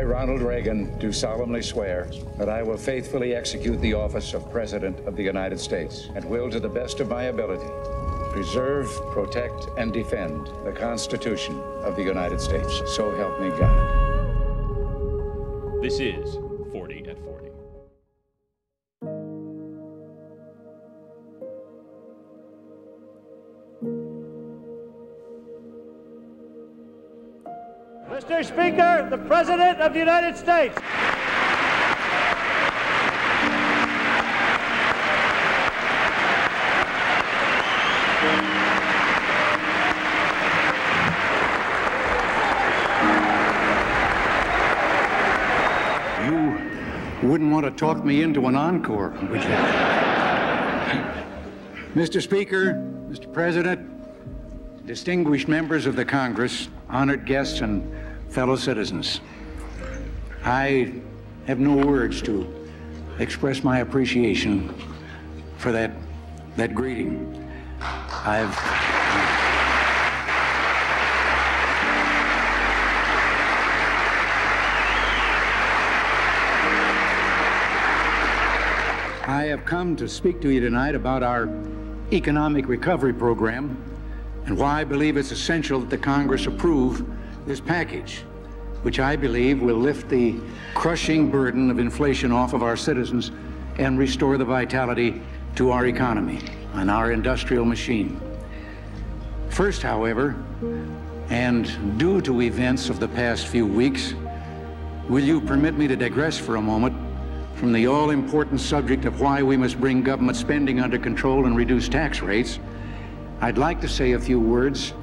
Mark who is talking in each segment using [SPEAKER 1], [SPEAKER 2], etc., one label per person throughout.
[SPEAKER 1] I, Ronald Reagan, do solemnly swear that I will faithfully execute the office of President of the United States and will, to the best of my ability, preserve, protect, and defend the Constitution of the United States. So help me God.
[SPEAKER 2] This is
[SPEAKER 3] Mr. Speaker, the President of the United States.
[SPEAKER 4] You wouldn't want to talk me into an encore, would you? Mr. Speaker, Mr. President, distinguished members of the Congress, honored guests, and fellow citizens, I have no words to express my appreciation for that, that greeting. I've. I have come to speak to you tonight about our economic recovery program and why I believe it's essential that the Congress approve this package, which I believe will lift the crushing burden of inflation off of our citizens and restore the vitality to our economy and our industrial machine. First, however, and due to events of the past few weeks, will you permit me to digress for a moment from the all important subject of why we must bring government spending under control and reduce tax rates? I'd like to say a few words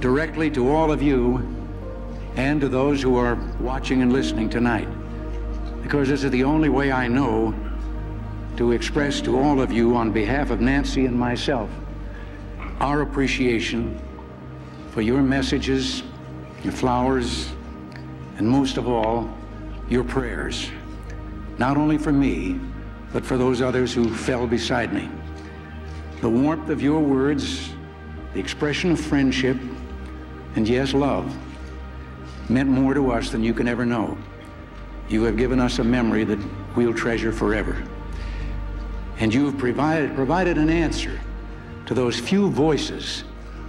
[SPEAKER 4] directly to all of you and to those who are watching and listening tonight, because this is the only way I know to express to all of you on behalf of Nancy and myself our appreciation for your messages, your flowers, and most of all, your prayers, not only for me, but for those others who fell beside me. The warmth of your words, the expression of friendship, and yes, love, meant more to us than you can ever know. You have given us a memory that we'll treasure forever. And you have provided, provided an answer to those few voices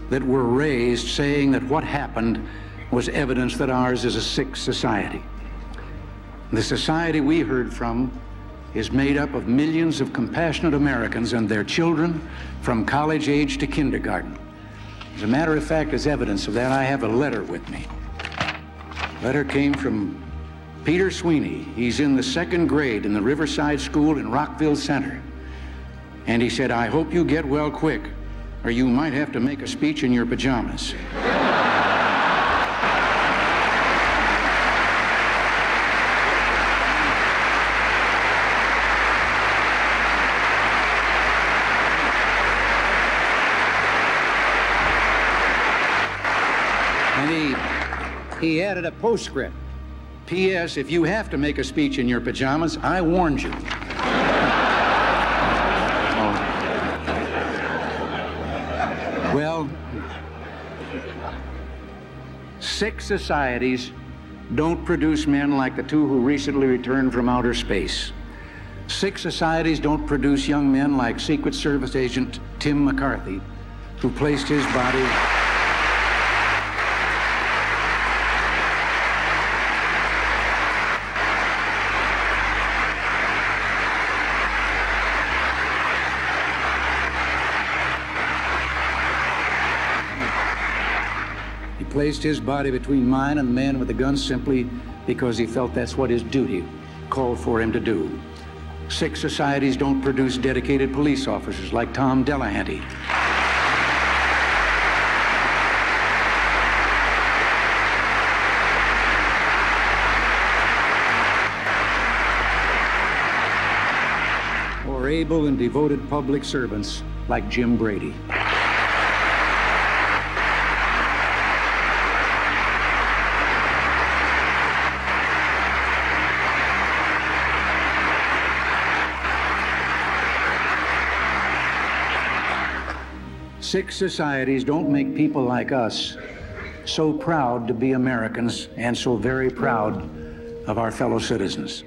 [SPEAKER 4] that were raised saying that what happened was evidence that ours is a sick society. The society we heard from is made up of millions of compassionate Americans and their children from college age to kindergarten. As a matter of fact, as evidence of that, I have a letter with me. Letter came from Peter Sweeney. He's in the second grade in the Riverside School in Rockville Centre. And he said, I hope you get well quick, or you might have to make a speech in your pajamas. And he, he added a postscript. P.S. If you have to make a speech in your pajamas, I warned you. Oh. Well, six societies don't produce men like the two who recently returned from outer space. Six societies don't produce young men like Secret Service agent Tim McCarthy, who placed his body. Placed his body between mine and the man with the gun simply because he felt that's what his duty called for him to do. Sick societies don't produce dedicated police officers like Tom Delahanty. Or able and devoted public servants like Jim Brady. Six societies don't make people like us so proud to be Americans and so very proud of our fellow citizens.